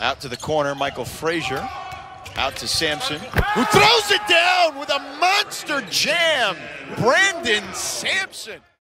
Out to the corner, Michael Frazier. Out to Sampson, who throws it down with a monster jam. Brandon Sampson.